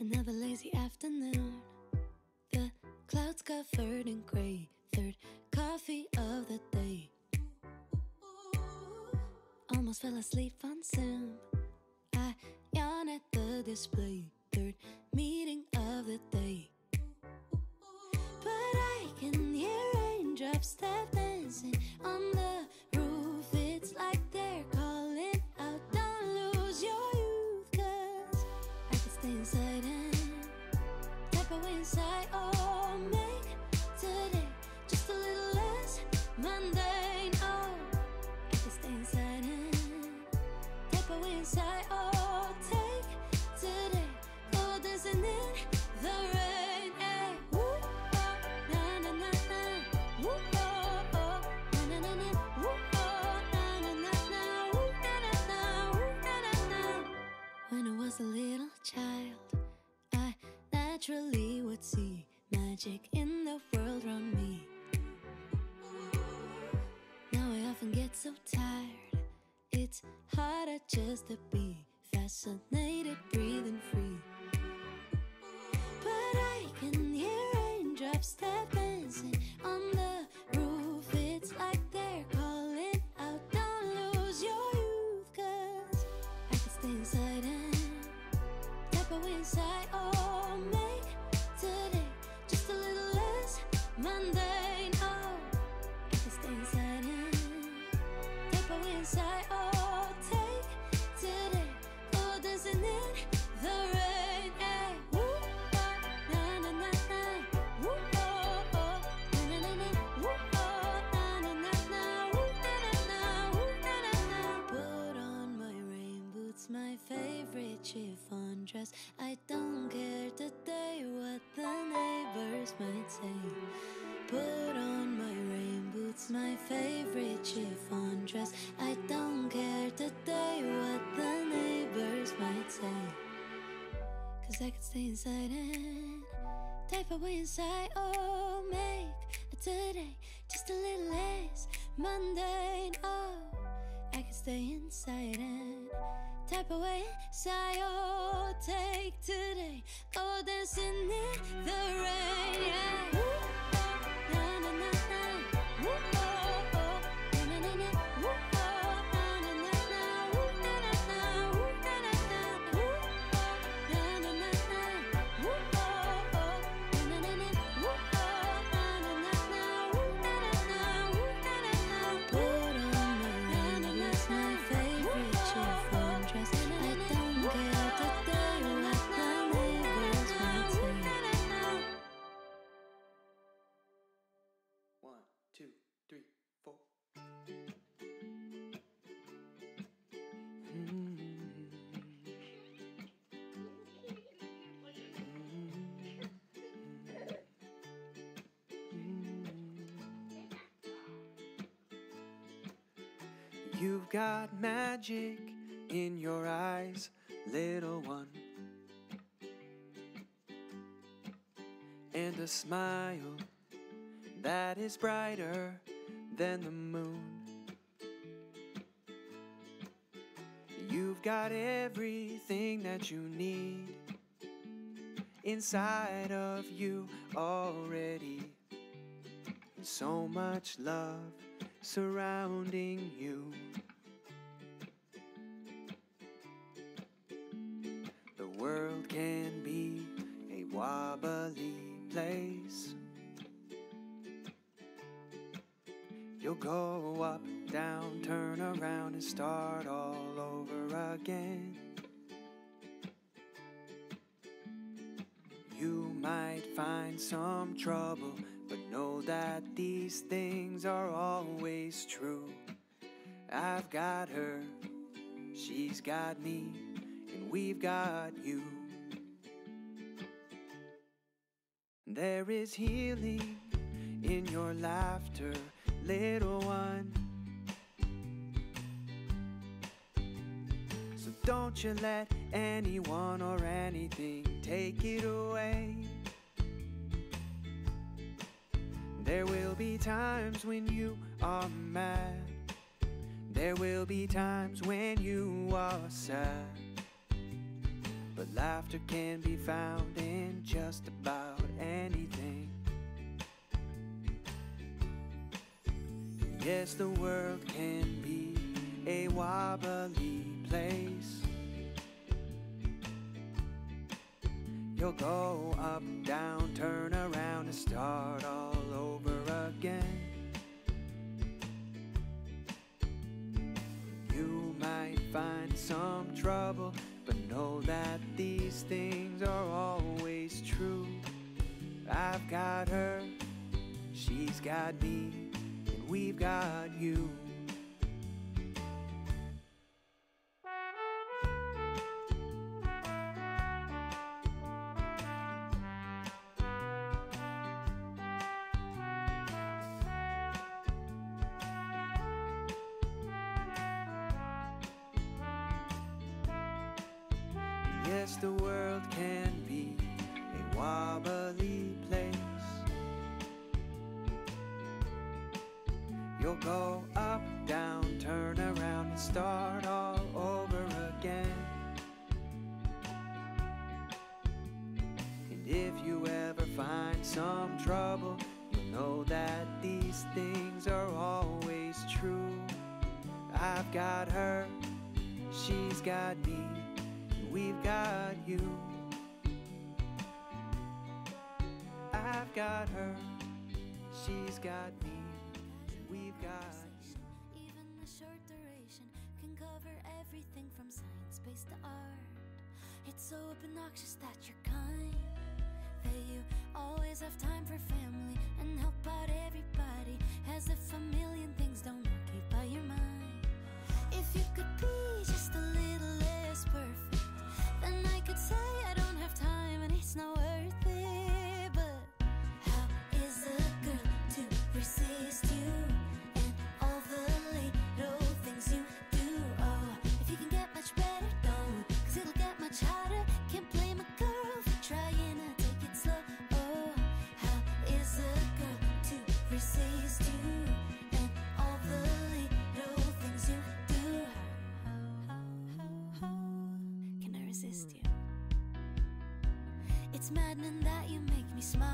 Another lazy afternoon. The clouds covered in gray. Third coffee of the day. Almost fell asleep on Zoom. I yawn at the display. Third meeting naturally would see magic in the world around me. Now I often get so tired. It's harder just to be fascinated, breathing free. But I can hear raindrops tap dancing on the my favorite chiffon dress. I don't care today what the neighbors might say. Put on my rain boots, my favorite chiffon dress. I don't care today what the neighbors might say. Cause I could stay inside and type away inside. Oh, make today just a little less mundane. Oh, I could stay inside and type away inside. Oh, take today, oh, go dancing in the rain. Three, four. You've got magic in your eyes, little one. And a smile that is brighter than the moon. You've got everything that you need inside of you already. So much love surrounding you. The world can be a wobbly place. Go up, down, turn around, and start all over again. You might find some trouble, but know that these things are always true. I've got her, she's got me, and we've got you. There is healing in your laughter, little one. So don't you let anyone or anything take it away. There will be times when you are mad. There will be times when you are sad. but laughter can be found in just about Yes, the world can be a wobbly place. You'll go up, down, turn around, and start all over again. You might find some trouble, but know that these things are always true. I've got her, she's got me, we've got you. Yes, the world can be a wobbly place. You'll go up, down, turn around, and start all over again. And if you ever find some trouble, you'll know that these things are always true. I've got her, she's got me, we've got you. I've got her, she's got me, we've got. Even a short duration can cover everything from science based to art. It's so obnoxious that you're kind. That you always have time for family and help out everybody. As if a million things don't occupy your mind. If you could be just a little less perfect, then I could It's maddening that you make me smile.